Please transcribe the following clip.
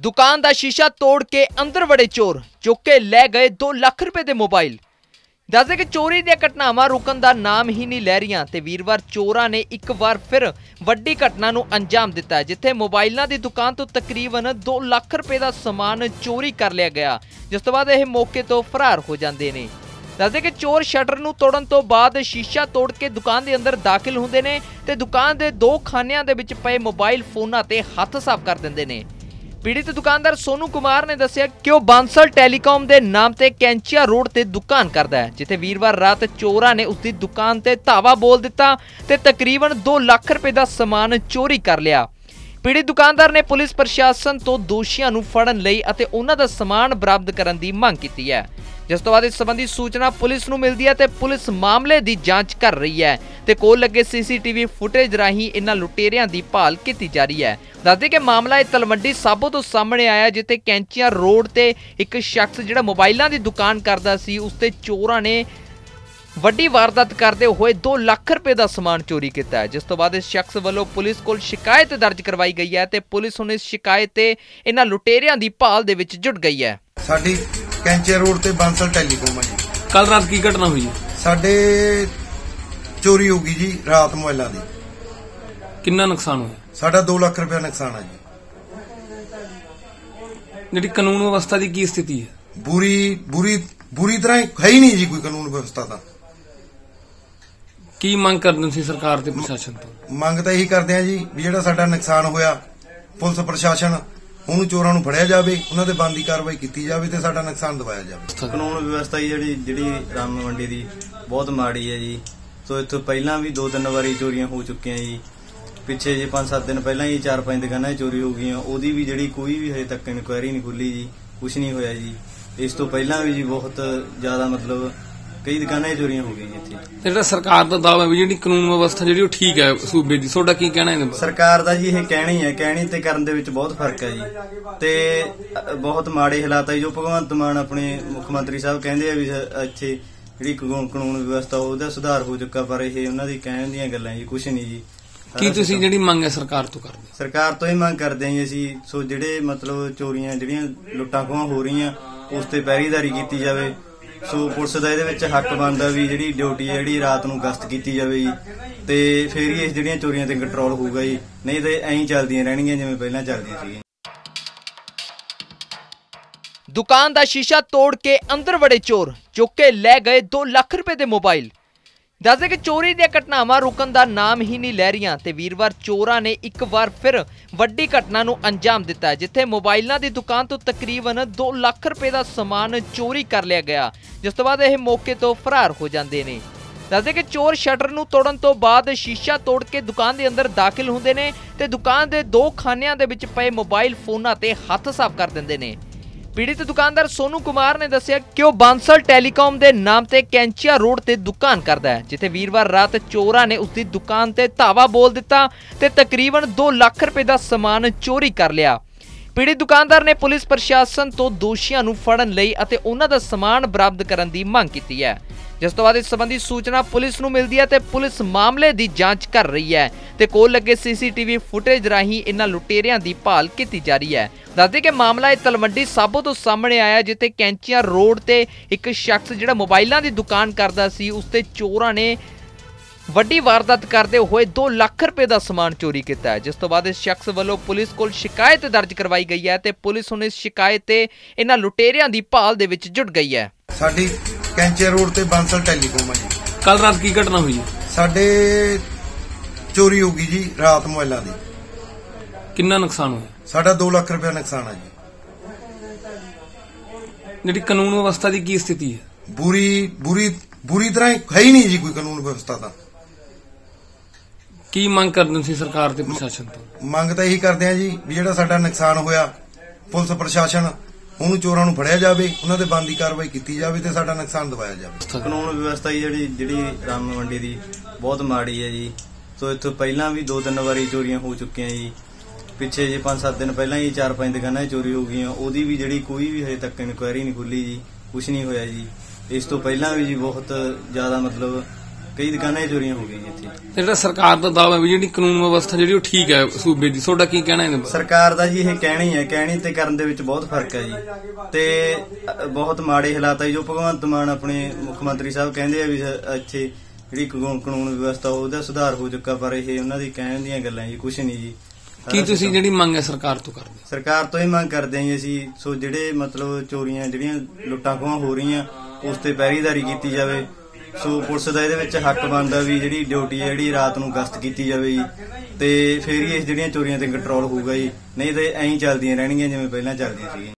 ਦੁਕਾਨ ਦਾ ਸ਼ੀਸ਼ਾ ਤੋੜ ਕੇ ਅੰਦਰ ਵੜੇ ਚੋਰ ਚੁੱਕ ਕੇ ਲੈ ਗਏ 2 ਲੱਖ ਰੁਪਏ ਦੇ ਮੋਬਾਈਲ। ਦੱਸਦੇ ਕਿ ਚੋਰੀ ਦੀਆਂ ਘਟਨਾਵਾਂ ਰੁਕਣ ਦਾ ਨਾਮ ਹੀ ਨਹੀਂ ਲੈ ਰਹੀਆਂ ਤੇ ਵੀਰਵਾਰ ਚੋਰਾਂ ਨੇ ਇੱਕ ਵਾਰ ਫਿਰ ਵੱਡੀ ਘਟਨਾ ਨੂੰ ਅੰਜਾਮ ਦਿੱਤਾ, ਜਿੱਥੇ ਮੋਬਾਈਲਾਂ ਦੀ ਦੁਕਾਨ ਤੋਂ ਤਕਰੀਬਨ 2 ਲੱਖ ਰੁਪਏ ਦਾ ਸਮਾਨ ਚੋਰੀ ਕਰ ਲਿਆ ਗਿਆ, ਜਿਸ ਤੋਂ ਬਾਅਦ ਇਹ ਮੌਕੇ ਤੋਂ ਫਰਾਰ ਹੋ ਜਾਂਦੇ ਨੇ। ਦੱਸਦੇ ਕਿ ਚੋਰ ਸ਼ਟਰ ਨੂੰ ਤੋੜਨ ਤੋਂ ਬਾਅਦ ਸ਼ੀਸ਼ਾ ਤੋੜ ਕੇ ਦੁਕਾਨ ਦੇ ਅੰਦਰ ਦਾਖਲ ਹੁੰਦੇ ਨੇ ਤੇ ਦੁਕਾਨ ਦੇ ਦੋ ਖਾਨਿਆਂ ਦੇ ਵਿੱਚ ਪਏ ਮੋਬਾਈਲ ਫੋਨਾਂ ਤੇ ਹੱਥ ਸਾਫ਼ ਕਰ ਦਿੰਦੇ ਨੇ। ਪੀੜਿਤ ਦੁਕਾਨਦਾਰ ਸੋਨੂ ਕੁਮਾਰ ਨੇ ਦੱਸਿਆ ਕਿ ਉਹ ਬਾਂਸਲ ਟੈਲੀਕਾਮ ਦੇ ਨਾਮ ਤੇ ਕੈਂਚੀਆ ਰੋਡ ਤੇ ਦੁਕਾਨ ਕਰਦਾ ਹੈ, ਜਿੱਥੇ ਵੀਰਵਾਰ ਰਾਤ ਚੋਰਾਂ ਨੇ ਉਸ ਦੀ ਦੁਕਾਨ ਤੇ ਧਾਵਾ ਬੋਲ ਦਿੱਤਾ ਤੇ ਤਕਰੀਬਨ 2 ਲੱਖ ਰੁਪਏ ਦਾ ਸਮਾਨ ਚੋਰੀ ਕਰ ਲਿਆ। ਪੀੜਿਤ ਦੁਕਾਨਦਾਰ ਨੇ ਪੁਲਿਸ ਪ੍ਰਸ਼ਾਸਨ ਤੋਂ ਦੋਸ਼ੀਆਂ ਨੂੰ ਫੜਨ ਲਈ ਅਤੇ ਉਹਨਾਂ ਦਾ ਸਮਾਨ ਬਰਾਮਦ ਕਰਨ ਦੀ ਮੰਗ ਕੀਤੀ ਹੈ। ਜਿਸ ਤੋਂ ਬਾਅਦ ਇਸ ਸੰਬੰਧੀ ਸੂਚਨਾ ਪੁਲਿਸ ਨੂੰ ਮਿਲਦੀ ਹੈ ਤੇ ਪੁਲਿਸ ਮਾਮਲੇ ਦੀ ਜਾਂਚ ਕਰ ਰਹੀ ਹੈ ਤੇ ਕੋਲ ਲੱਗੇ ਸੀਸੀਟੀਵੀ ਫੁਟੇਜ ਰਾਹੀਂ ਇਹਨਾਂ ਲੁਟੇਰਿਆਂ ਦੀ ਭਾਲ ਕੀਤੀ ਜਾ ਰਹੀ ਹੈ। ਦੱਸਦੇ ਕਿ ਮਾਮਲਾ ਇਹ ਤਲਵੰਡੀ ਸਾਬੋ ਤੋਂ ਸਾਹਮਣੇ ਆਇਆ ਜਿੱਥੇ ਕੈਂਚੀਆਂ ਰੋਡ ਤੇ ਇੱਕ ਸ਼ਖਸ ਜਿਹੜਾ ਮੋਬਾਈਲਾਂ ਦੀ ਦੁਕਾਨ ਕਰਦਾ ਸੀ, ਉਸ ਤੇ ਚੋਰਾਂ ਨੇ ਵੱਡੀ ਵਾਰਦਾਤ ਕਰਦੇ ਹੋਏ 2 ਲੱਖ ਰੁਪਏ ਦਾ ਸਮਾਨ ਚੋਰੀ ਕੀਤਾ ਹੈ। ਜਿਸ ਤੋਂ ਬਾਅਦ ਇਸ ਸ਼ਖਸ ਵੱਲੋਂ ਪੁਲਿਸ ਕੋਲ ਸ਼ਿਕਾਇਤ ਦਰਜ ਕਰਵਾਈ ਗਈ ਹੈ ਤੇ ਪੁਲਿਸ ਹੁਣ ਇਸ ਸ਼ਿਕਾਇਤ ਤੇ ਇਹਨਾਂ ਲੁਟੇਰਿਆਂ ਦੀ ਭਾਲ ਦੇ ਵਿੱਚ ਜੁਟ ਗਈ ਹੈ। ਸਾਡੀ ਕੈਂਚੇ ਰੋਡ ਤੇ ਬਾਂਸਲ ਟੈਲੀਕਾਮ ਆ ਜੀ। ਕੱਲ ਰਾਤ ਕੀ ਘਟਨਾ ਹੋਈ ਹੈ? ਸਾਡੇ ਚੋਰੀ ਹੋ ਗਈ ਜੀ ਰਾਤ ਮੋਬਾਈਲਾਂ ਦੀ। ਕਿੰਨਾ ਨੁਕਸਾਨ ਹੋਇਆ? ਸਾਡਾ 2 ਲੱਖ ਰੁਪਏ ਨੁਕਸਾਨ ਆ ਜੀ। ਜਿਹੜੀ ਕਾਨੂੰਨ ਵਿਵਸਥਾ ਦੀ ਕੀ ਸਥਿਤੀ ਹੈ? ਬੁਰੀ ਬੁਰੀ ਬੁਰੀ ਤਰ੍ਹਾਂ ਹੀ ਹੈ ਹੀ ਨਹੀਂ ਜੀ ਕੋਈ ਕਾਨੂੰਨ ਵਿਵਸਥਾ ਦਾ ਕੀ ਮੰਗ ਕਰਦੇ ਹੋ ਤੁਸੀਂ ਸਰਕਾਰ ਤੇ ਪ੍ਰਸ਼ਾਸਨ ਤੋਂ? ਮੰਗ ਤਾਂ ਇਹੀ ਕਰਦੇ ਆ ਜੀ ਵੀ ਜਿਹੜਾ ਸਾਡਾ ਨੁਕਸਾਨ ਹੋਇਆ ਪੁਲਿਸ ਪ੍ਰਸ਼ਾਸਨ ਉਹਨੂੰ ਚੋਰਾਂ ਨੂੰ ਫੜਿਆ ਜਾਵੇ ਉਹਨਾਂ ਤੇ ਬੰਦੀ ਕਾਰਵਾਈ ਕੀਤੀ ਜਾਵੇ ਤੇ ਸਾਡਾ ਨੁਕਸਾਨ ਦਵਾਇਆ ਜਾਵੇ। ਕਾਨੂੰਨ ਵਿਵਸਥਾ ਜਿਹੜੀ ਜਿਹੜੀ ਰਾਮ ਮੰਡੀ ਦੀ ਬਹੁਤ ਮਾੜੀ ਹੈ ਜੀ। ਸੋ ਇੱਥੋਂ ਪਹਿਲਾਂ ਵੀ ਦੋ ਤਿੰਨ ਵਾਰੀ ਚੋਰੀਆਂ ਹੋ ਚੁੱਕੀਆਂ ਜੀ। ਪਿੱਛੇ ਜੇ 5-7 ਦਿਨ ਪਹਿਲਾਂ ਹੀ 4-5 ਦੁਕਾਨਾਂ 'ਚ ਚੋਰੀ ਹੋ ਗਈਆਂ ਉਹਦੀ ਵੀ ਜਿਹੜੀ ਕੋਈ ਵੀ ਹਜੇ ਤੱਕ ਇਨਕੁਆਇਰੀ ਨਹੀਂ ਖੁੱਲੀ ਜੀ ਕੁਝ ਨਹੀਂ ਹੋਇਆ ਜੀ। ਇਸ ਤੋਂ ਪਹਿਲਾਂ ਵੀ ਜੀ ਬਹੁਤ ਜ਼ਿਆਦਾ ਮਤਲਬ ਕਈ ਦੁਕਾਨਾਂ 'ਚ ਚੋਰੀਆਂ ਹੋ ਗਈਆਂ ਇੱਥੇ। ਤੇ ਜਿਹੜਾ ਸਰਕਾਰ ਦਾ ਦਾਅਵਾ ਹੈ ਵੀ ਜਿਹੜੀ ਕਾਨੂੰਨ ਵਿਵਸਥਾ ਜਿਹੜੀ ਉਹ ਠੀਕ ਹੈ ਸੂਬੇ ਦੀ ਤੁਹਾਡਾ ਕੀ ਕਹਿਣਾ ਇਹਦੇ ਬਾਰੇ? ਸਰਕਾਰ ਦਾ ਜੀ ਇਹ ਕਹਿਣੀ ਹੈ ਕਹਿਣੀ ਤੇ ਕਰਨ ਦੇ ਵਿੱਚ ਬਹੁਤ ਫ਼ਰਕ ਹੈ ਜੀ। ਤੇ ਅ, ਬਹੁਤ ਮਾੜੇ ਹਾਲਾਤ ਹੈ ਜੋ ਭਗਵੰਤ ਮਾਨ ਆਪਣੇ ਮੁੱਖ ਮੰਤਰੀ ਸਾਹਿਬ ਕਹਿੰਦੇ ਆ ਵੀ ਸ- ਇੱਥੇ ਜਿਹੜੀ ਕਾਨੂੰਨ ਕਾਨੂੰਨ ਵਿਵਸਥਾ ਉਹਦਾ ਸੁਧਾਰ ਹੋ ਚੁੱਕਾ ਪਰ ਇਹ ਉਹਨਾਂ ਦੀ ਕਹਿਣ ਦੀਆਂ ਗੱਲਾਂ ਜੀ ਕੁਝ ਨਹੀਂ ਜੀ। ਕੀ ਸਾਰਾ ਤੁਸੀਂ ਜਿਹੜੀ ਮੰਗ ਹੈ ਸਰਕਾਰ ਤੋਂ ਕਰਦੇ ਹੋ? ਸਰਕਾਰ ਤੋਂ ਹੀ ਮੰਗ ਕਰਦੇ ਹਾਂ ਜੀ ਅਸੀਂ ਸੋ ਜਿਹੜੇ ਮਤਲਬ ਚੋਰੀਆਂ ਜਿਹੜੀਆਂ ਲੁੱਟਾਂ ਖੋਹਾਂ ਹੋ ਰਹੀਆਂ ਉਸ ਤੇ ਪਹਿਰੀਦਾਰੀ ਕੀਤੀ ਜਾਵੇ। ਸੋ ਪੁਲਿਸ ਦਾ ਇਹਦੇ ਵਿੱਚ ਹੱਕ ਬਣਦਾ ਵੀ ਜਿਹੜੀ ਡਿਊਟੀ ਜਿਹੜੀ ਰਾਤ ਨੂੰ ਗਸ਼ਤ ਕੀਤੀ ਜਾਵੇ ਜੀ। ਤੇ ਫੇਰ ਹੀ ਇਸ ਜਿਹੜੀਆਂ ਚੋਰੀਆਂ ਤੇ ਕੰਟਰੋਲ ਹੋਊਗਾ ਜੀ। ਨਹੀਂ ਤੇ ਐਂ ਚੱਲਦੀਆਂ ਰਹਿਣਗੀਆਂ ਜਿਵੇਂ ਪਹਿਲਾਂ ਚੱਲਦੀਆਂ ਸੀ ਦੁਕਾਨ ਦਾ ਸ਼ੀਸ਼ਾ ਤੋੜ ਕੇ ਅੰਦਰ ਵੜੇ ਚੋਰ। ਚੁੱਕ ਕੇ ਲੈ ਗਏ 2 ਲੱਖ ਰੁਪਏ ਦੇ ਮੋਬਾਈਲ। ਦੱਸਦੇ ਕਿ ਚੋਰੀ ਦੀਆਂ ਘਟਨਾਵਾਂ ਰੁਕਣ ਦਾ ਨਾਮ ਹੀ ਨਹੀਂ ਲੈ ਰਹੀਆਂ ਤੇ ਵੀਰਵਾਰ ਚੋਰਾਂ ਨੇ ਇੱਕ ਵਾਰ ਫਿਰ ਵੱਡੀ ਘਟਨਾ ਨੂੰ ਅੰਜਾਮ ਦਿੱਤਾ, ਜਿੱਥੇ ਮੋਬਾਈਲਾਂ ਦੀ ਦੁਕਾਨ ਤੋਂ ਤਕਰੀਬਨ 2 ਲੱਖ ਰੁਪਏ ਦਾ ਸਮਾਨ ਚੋਰੀ ਕਰ ਲਿਆ ਗਿਆ, ਜਿਸ ਤੋਂ ਬਾਅਦ ਇਹ ਮੌਕੇ ਤੋਂ ਫਰਾਰ ਹੋ ਜਾਂਦੇ ਨੇ। ਦੱਸਦੇ ਕਿ ਚੋਰ ਸ਼ਟਰ ਨੂੰ ਤੋੜਨ ਤੋਂ ਬਾਅਦ ਸ਼ੀਸ਼ਾ ਤੋੜ ਕੇ ਦੁਕਾਨ ਦੇ ਅੰਦਰ ਦਾਖਲ ਹੁੰਦੇ ਨੇ ਤੇ ਦੁਕਾਨ ਦੇ ਦੋ ਖਾਨਿਆਂ ਦੇ ਵਿੱਚ ਪਏ ਮੋਬਾਈਲ ਫੋਨਾਂ ਤੇ ਹੱਥ ਸਾਫ਼ ਕਰ ਦਿੰਦੇ ਨੇ। ਪੀੜਿਤ ਦੁਕਾਨਦਾਰ ਸੋਨੂ ਕੁਮਾਰ ਨੇ ਦੱਸਿਆ ਕਿ ਉਹ ਬਾਂਸਲ ਟੈਲੀਕਾਮ ਦੇ ਨਾਮ ਤੇ ਕੈਂਚੀਆ ਰੋਡ ਤੇ ਦੁਕਾਨ ਕਰਦਾ ਹੈ, ਜਿੱਥੇ ਵੀਰਵਾਰ ਰਾਤ ਚੋਰਾਂ ਨੇ ਉਸ ਦੀ ਦੁਕਾਨ ਤੇ ਧਾਵਾ ਬੋਲ ਦਿੱਤਾ ਤੇ ਤਕਰੀਬਨ 2 ਲੱਖ ਰੁਪਏ ਦਾ ਸਮਾਨ ਚੋਰੀ ਕਰ ਲਿਆ। ਪੀੜਿਤ ਦੁਕਾਨਦਾਰ ਨੇ ਪੁਲਿਸ ਪ੍ਰਸ਼ਾਸਨ ਤੋਂ ਦੋਸ਼ੀਆਂ ਨੂੰ ਫੜਨ ਲਈ ਅਤੇ ਉਹਨਾਂ ਦਾ ਸਮਾਨ ਬਰਾਮਦ ਕਰਨ ਦੀ ਮੰਗ ਕੀਤੀ ਹੈ। ਜਿਸ ਤੋਂ ਬਾਅਦ ਇਸ ਸੰਬੰਧੀ ਸੂਚਨਾ ਪੁਲਿਸ ਨੂੰ ਮਿਲਦੀ ਹੈ ਤੇ ਪੁਲਿਸ ਮਾਮਲੇ ਦੀ ਜਾਂਚ ਕਰ ਰਹੀ ਹੈ ਤੇ ਕੋਲ ਲੱਗੇ ਸੀਸੀਟੀਵੀ ਫੁਟੇਜ ਰਾਹੀਂ ਇਹਨਾਂ ਲੁਟੇਰਿਆਂ ਦੀ ਭਾਲ ਕੀਤੀ ਜਾ ਰਹੀ ਹੈ। ਦੱਸਦੇ ਕਿ ਮਾਮਲਾ ਇਹ ਤਲਵੰਡੀ ਸਾਬੋ ਤੋਂ ਸਾਹਮਣੇ ਆਇਆ ਜਿੱਥੇ ਕੈਂਚੀਆਂ ਰੋਡ ਤੇ ਇੱਕ ਸ਼ਖਸ ਜਿਹੜਾ ਮੋਬਾਈਲਾਂ ਦੀ ਦੁਕਾਨ ਕਰਦਾ ਸੀ ਉਸ ਤੇ ਚੋਰਾਂ ਨੇ ਵੱਡੀ ਵਾਰਦਾਤ ਕਰਦੇ ਹੋਏ 2 ਲੱਖ ਰੁਪਏ ਦਾ ਸਮਾਨ ਚੋਰੀ ਕੀਤਾ ਹੈ। ਜਿਸ ਤੋਂ ਬਾਅਦ ਇਸ ਸ਼ਖਸ ਵੱਲੋਂ ਪੁਲਿਸ ਕੋਲ ਸ਼ਿਕਾਇਤ ਦਰਜ ਕਰਵਾਈ ਗਈ ਹੈ ਤੇ ਪੁਲਿਸ ਹੁਣ ਇਸ ਸ਼ਿਕਾਇਤ ਤੇ ਇਹਨਾਂ ਲੁਟੇਰਿਆਂ ਦੀ ਭਾਲ ਦੇ ਵਿੱਚ ਜੁਟ ਗਈ ਹੈ। ਸਾਡੀ ਕੈਂਚੇ ਰੋਡ ਤੇ ਬਾਂਸਲ ਟੈਲੀਕਾਮ ਆ ਜੀ। ਕੱਲ ਰਾਤ ਕੀ ਘਟਨਾ ਹੋਈ? ਹੈ? ਸਾਡੇ ਚੋਰੀ ਹੋ ਗਈ ਜੀ ਰਾਤ ਮੋਬਾਈਲਾਂ ਦੀ ਕਿੰਨਾ ਨੁਕਸਾਨ ਹੋਇਆ? ਸਾਡਾ 2 ਲੱਖ ਰੁਪਏ ਨੁਕਸਾਨ ਆ ਜੀ। ਜਿਹੜੀ ਕਾਨੂੰਨ ਵਿਵਸਥਾ ਦੀ ਕੀ ਸਥਿਤੀ ਹੈ? ਬੁਰੀ ਬੁਰੀ ਬੁਰੀ ਤਰ੍ਹਾਂ ਹੀ ਹੈ ਹੀ ਨਹੀਂ ਜੀ ਕੋਈ ਕਾਨੂੰਨ ਵਿਵਸਥਾ ਦਾ ਕੀ ਮੰਗ ਕਰਦੇ ਤੁਸੀਂ ਸਰਕਾਰ ਤੇ ਪ੍ਰਸ਼ਾਸਨ ਤੋਂ? ਮੰਗ ਤਾਂ ਇਹੀ ਕਰਦੇ ਆ ਜੀ ਵੀ ਜਿਹੜਾ ਸਾਡਾ ਨੁਕਸਾਨ ਹੋਇਆ ਪੁਲਿਸ ਪ੍ਰਸ਼ਾਸਨ ਉਹਨੂੰ ਚੋਰਾਂ ਨੂੰ ਫੜਿਆ ਜਾਵੇ ਉਹਨਾਂ ਤੇ ਬੰਦੀ ਕਾਰਵਾਈ ਕੀਤੀ ਜਾਵੇ ਤੇ ਸਾਡਾ ਨੁਕਸਾਨ ਦਵਾਇਆ ਜਾਵੇ। ਕਾਨੂੰਨ ਵਿਵਸਥਾ ਜਿਹੜੀ ਜਿਹੜੀ ਰਾਮ ਮੰਡੀ ਦੀ ਬਹੁਤ ਮਾੜੀ ਹੈ ਜੀ। ਸੋ ਇੱਥੋਂ ਪਹਿਲਾਂ ਵੀ ਦੋ ਤਿੰਨ ਵਾਰੀ ਚੋਰੀਆਂ ਹੋ ਚੁੱਕੀਆਂ ਜੀ। ਪਿੱਛੇ ਜੇ 5-7 ਦਿਨ ਪਹਿਲਾਂ ਹੀ 4-5 ਦੁਕਾਨਾਂ ਚੋਰੀ ਹੋ ਗਈਆਂ ਉਹਦੀ ਵੀ ਜਿਹੜੀ ਕੋਈ ਵੀ ਹਜੇ ਤੱਕ ਇਨਕੁਆਇਰੀ ਨਹੀਂ ਖੁੱਲੀ ਜੀ ਕੁਝ ਨਹੀਂ ਹੋਇਆ ਜੀ। ਇਸ ਤੋਂ ਪਹਿਲਾਂ ਵੀ ਜੀ ਬਹੁਤ ਜ਼ਿਆਦਾ ਮਤਲਬ ਕਈ ਦੁਕਾਨਾਂ 'ਚ ਚੋਰੀਆਂ ਹੋ ਗਈਆਂ ਇੱਥੇ। ਤੇ ਜਿਹੜਾ ਸਰਕਾਰ ਦਾ ਦਾਅਵਾ ਵੀ ਜਿਹੜੀ ਕਾਨੂੰਨ ਵਿਵਸਥਾ ਜਿਹੜੀ ਉਹ ਠੀਕ ਹੈ ਸੂਬੇ ਦੀ ਤੁਹਾਡਾ ਕੀ ਕਹਿਣਾ ਇਹਦੇ ਸਰਕਾਰ ਦਾ ਜੀ ਇਹ ਕਹਿਣੀ ਹੈ ਕਹਿਣੀ ਤੇ ਕਰਨ ਦੇ ਵਿੱਚ ਬਹੁਤ ਫ਼ਰਕ ਹੈ ਜੀ। ਤੇ ਬਹੁਤ ਮਾੜੇ ਹਾਲਾਤ ਹੈ ਜੋ ਭਗਵੰਤ ਮਾਨ ਆਪਣੇ ਮੁੱਖ ਮੰਤਰੀ ਸਾਹਿਬ ਕਹਿੰਦੇ ਆ ਵੀ ਇੱਥੇ ਜਿਹੜੀ ਕਾਨੂੰਨ ਵਿਵਸਥਾ ਉਹਦਾ ਸੁਧਾਰ ਹੋ ਚੁੱਕਾ ਪਰ ਇਹ ਉਹਨਾਂ ਦੀ ਕਹਿਣ ਦੀਆਂ ਗੱਲਾਂ ਜੀ ਕੁਝ ਨਹੀਂ ਜੀ। ਕੀ ਤੁਸੀਂ ਜਿਹੜੀ ਮੰਗ ਹੈ ਸਰਕਾਰ ਤੋਂ ਕਰਦੇ ਸਰਕਾਰ ਤੋਂ ਹੀ ਮੰਗ ਕਰਦੇ ਜੀ ਅਸੀਂ ਸੋ ਜਿਹੜੇ ਮਤਲਬ ਚੋਰੀਆਂ ਜਿਹੜੀਆਂ ਲੁੱਟਾਂ ਖੋਹਾਂ ਹੋ ਰਹੀਆਂ ਉਸ ਤੇ ਪਹਿਰੀਦਾਰੀ ਕੀਤੀ ਜਾਵੇ। ਸੋ ਪੁਲਿਸ ਦਾ ਇਹਦੇ ਵਿੱਚ ਹੱਕ ਬਣਦਾ ਵੀ ਜਿਹੜੀ ਡਿਊਟੀ ਹੈ ਜਿਹੜੀ ਰਾਤ ਨੂੰ ਗਸ਼ਤ ਕੀਤੀ ਜਾਵੇ ਜੀ। ਤੇ ਫੇਰ ਹੀ ਇਸ ਜਿਹੜੀਆਂ ਚੋਰੀਆਂ ਤੇ ਕੰਟਰੋਲ ਹੋਊਗਾ ਜੀ। ਨਹੀਂ ਤੇ ਐਂ ਚੱਲਦੀਆਂ ਰਹਿਣਗੀਆਂ ਜਿਵੇਂ ਪਹਿਲਾਂ ਚੱਲਦੀਆਂ ਸੀ